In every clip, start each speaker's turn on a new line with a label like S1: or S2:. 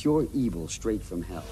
S1: Pure evil straight from hell.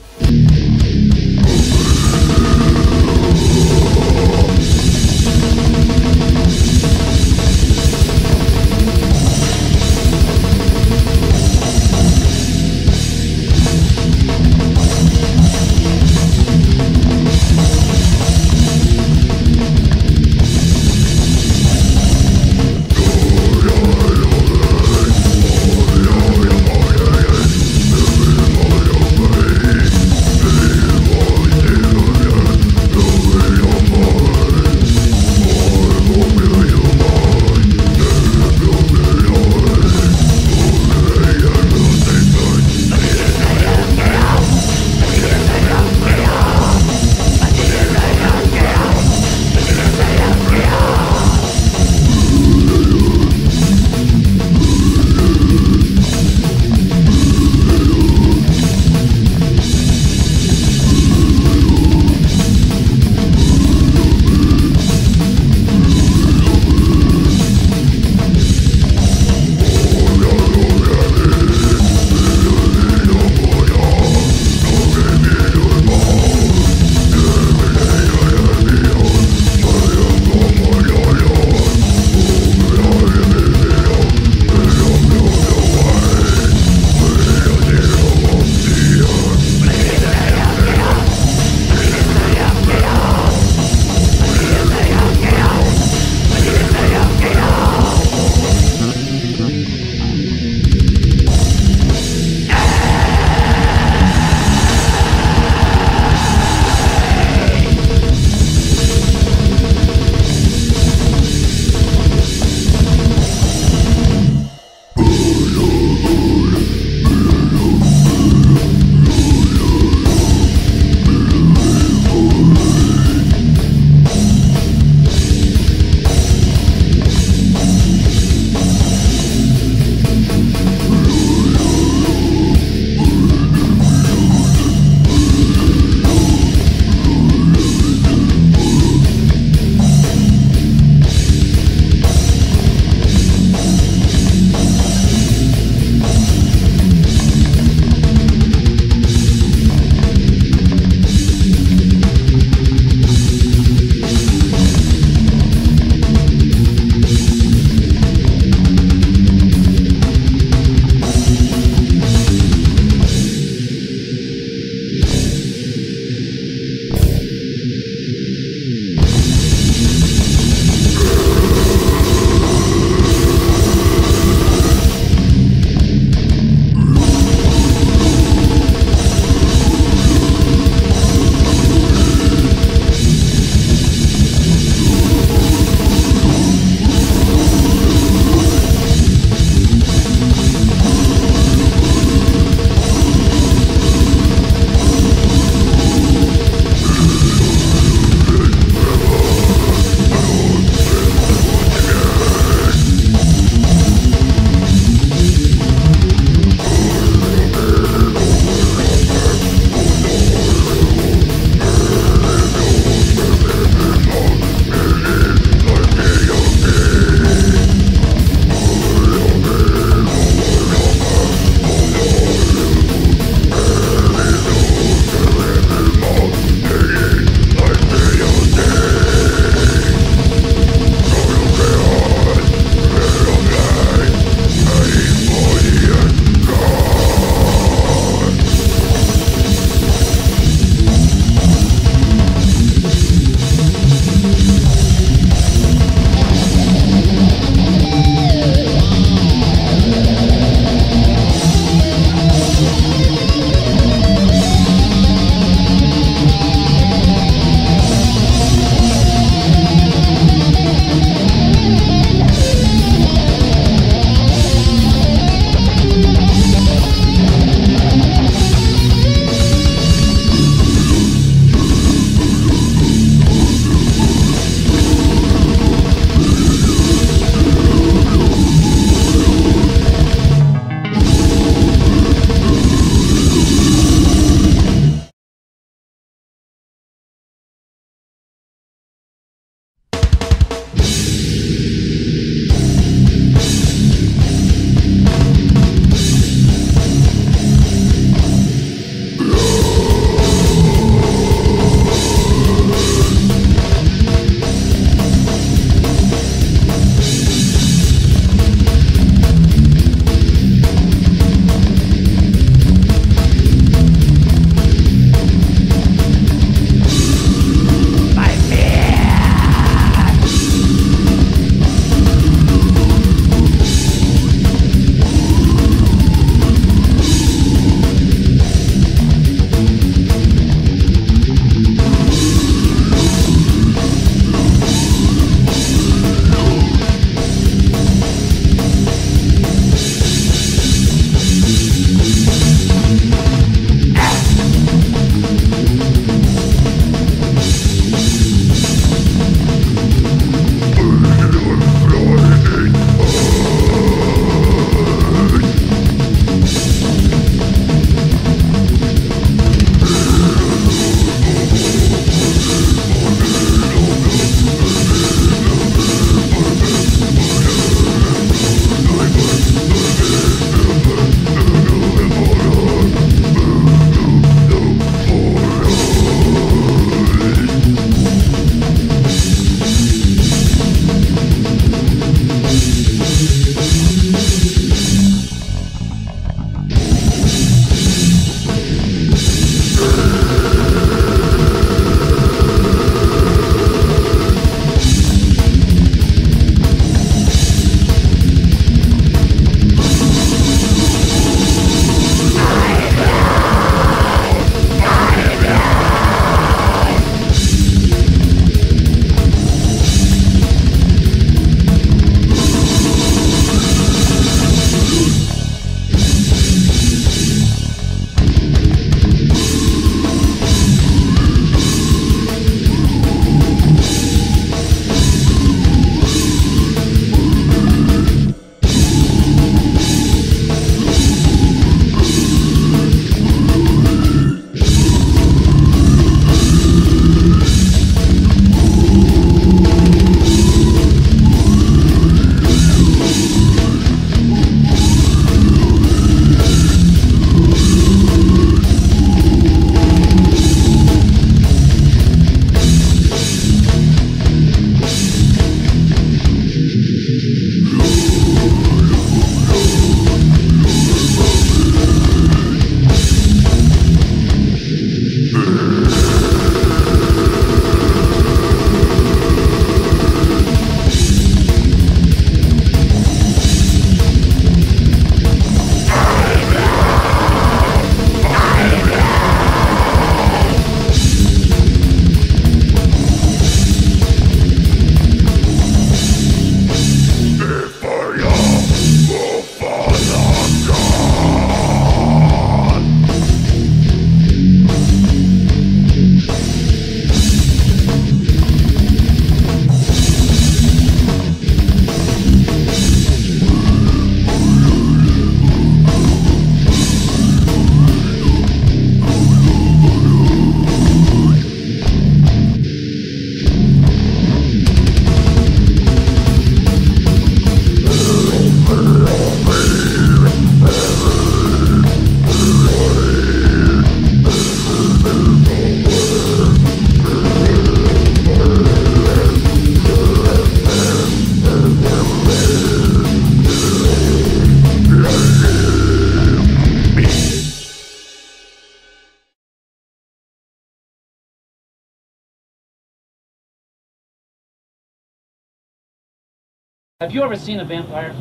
S2: Have you ever seen a vampire?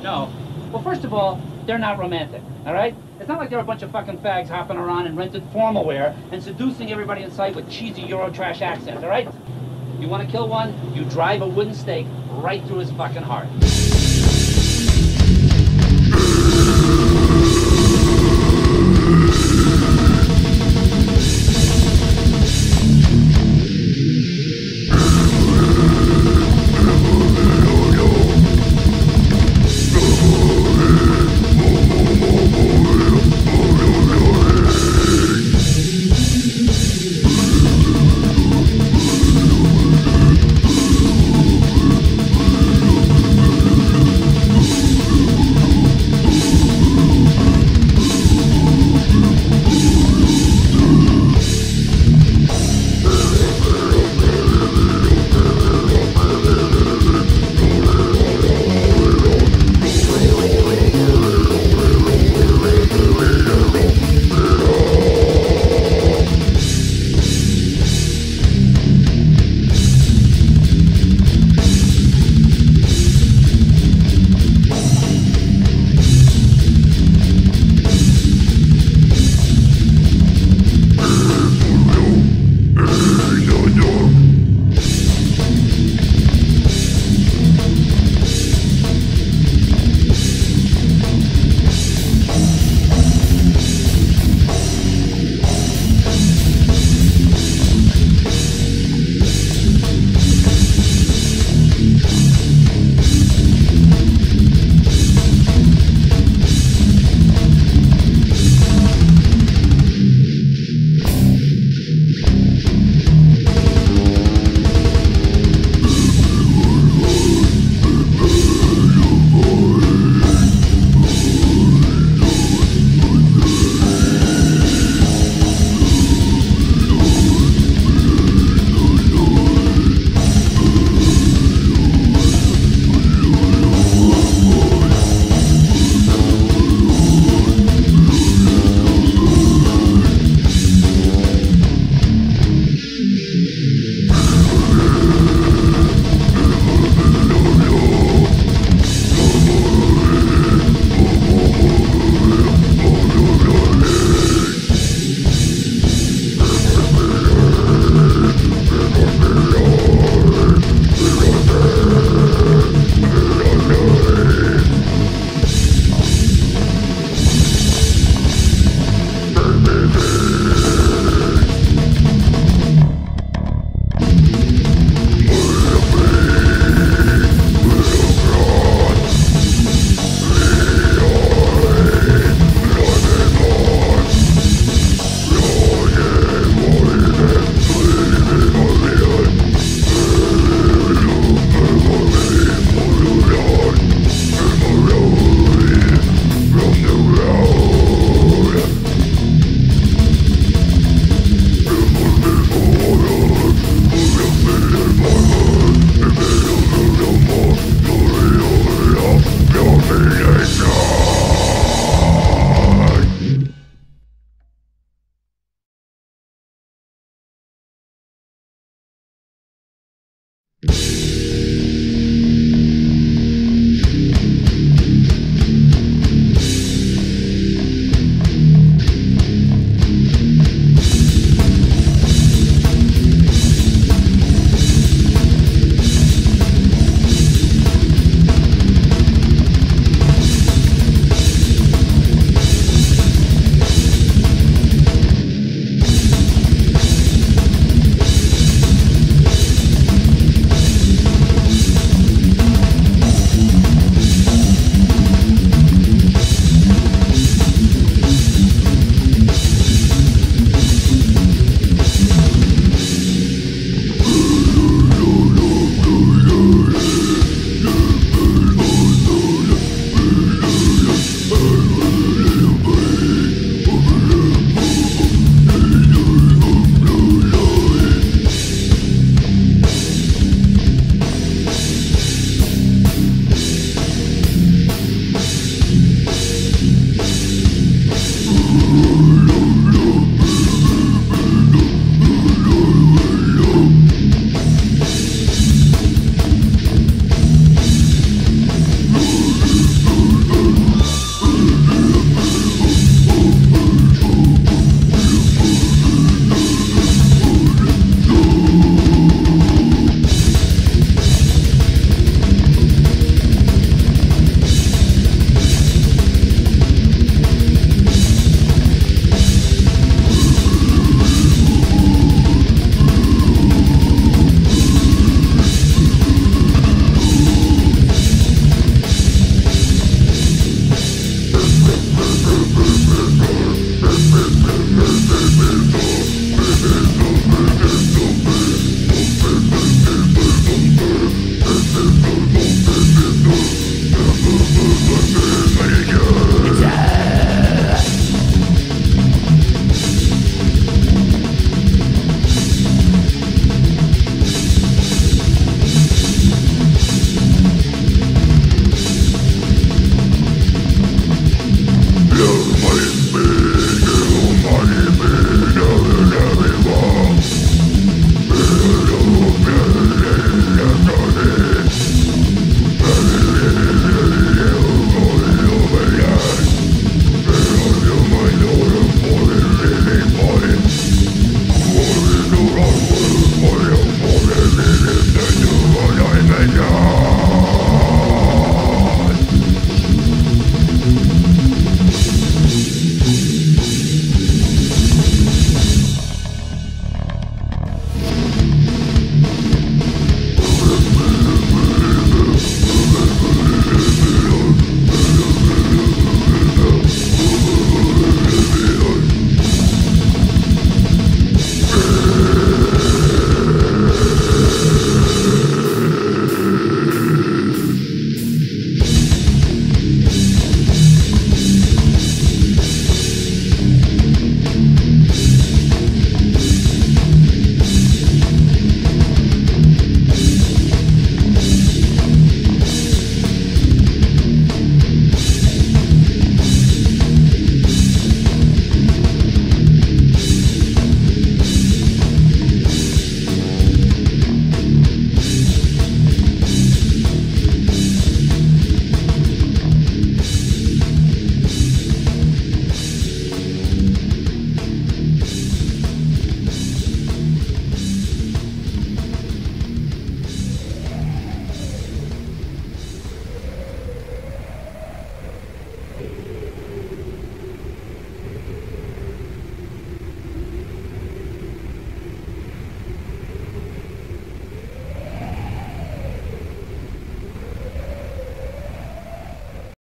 S2: No. Well, first of all, they're not romantic, all right? It's not like they're a bunch of fucking fags hopping around in rented formal wear and seducing everybody in sight with cheesy Eurotrash accents, all right? You want to kill one? You drive a wooden stake right through his fucking heart.